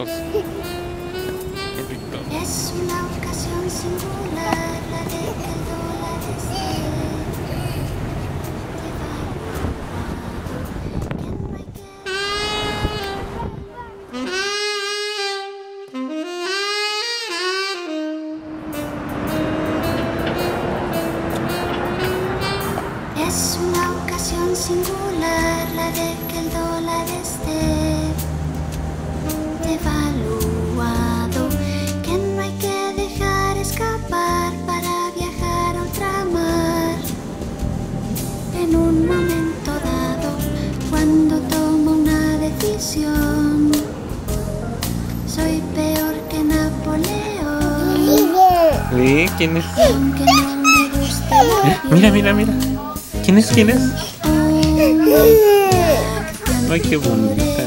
Es una ocasión singular, la de Es una ocasión singular la de que el dólar esté. Evaluado que no hay que dejar escapar para viajar a mar. En un momento dado, cuando tomo una decisión, soy peor que Napoleón. ¿Eh? ¿Quién es? Eh, mira, mira, mira. ¿Quién es? ¿Quién es? Ay, qué bonita.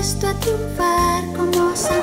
Esto a triunfar como San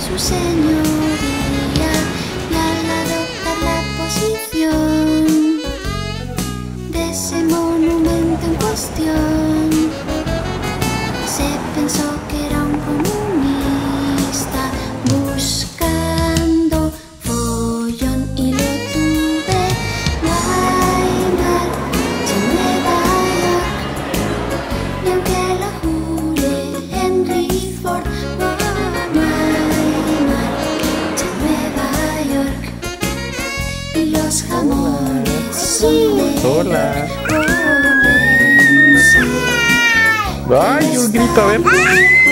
su señoría y al adoptar la posición de ese monumento en cuestión se pensó rico,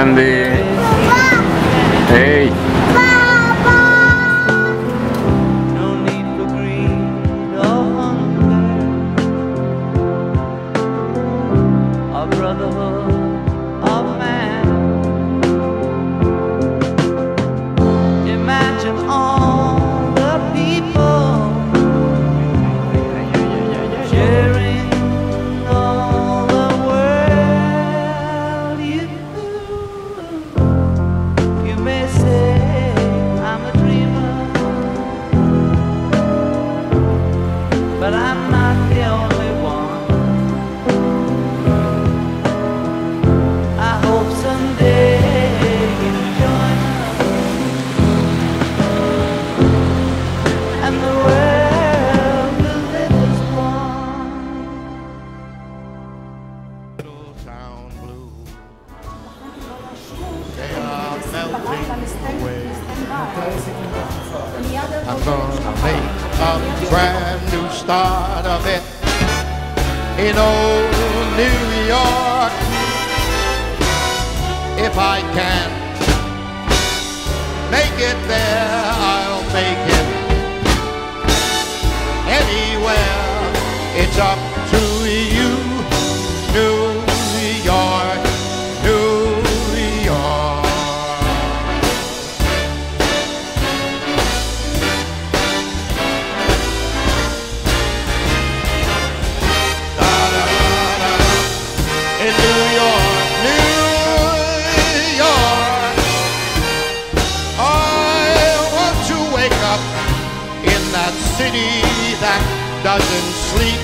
and the I'm gonna make a brand new start of it in old New York if I can make it there I'll make it anywhere it's up doesn't sleep.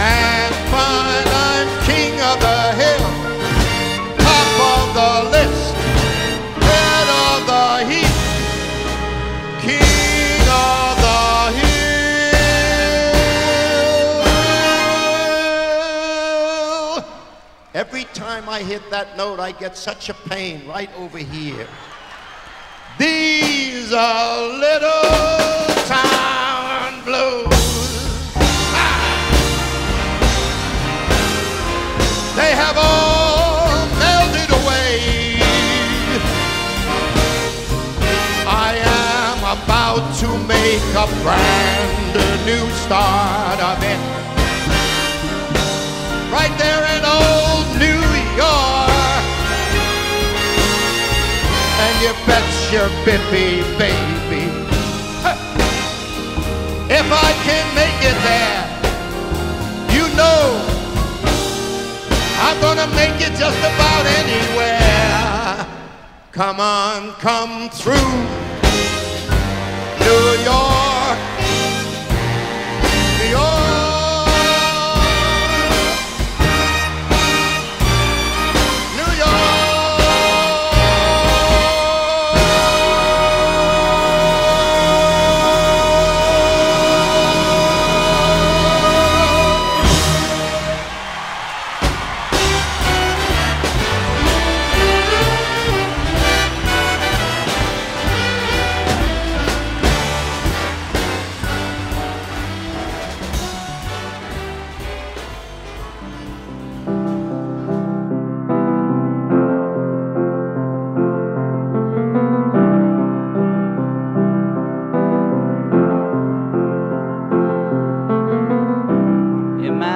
And fine, I'm king of the hill, top of the list, head of the heap, king of the hill. Every time I hit that note, I get such a pain right over here. These are little. to make a brand new start of it. Right there in old New York. And you bet your bippy baby. If I can make it there, you know I'm gonna make it just about anywhere. Come on, come through.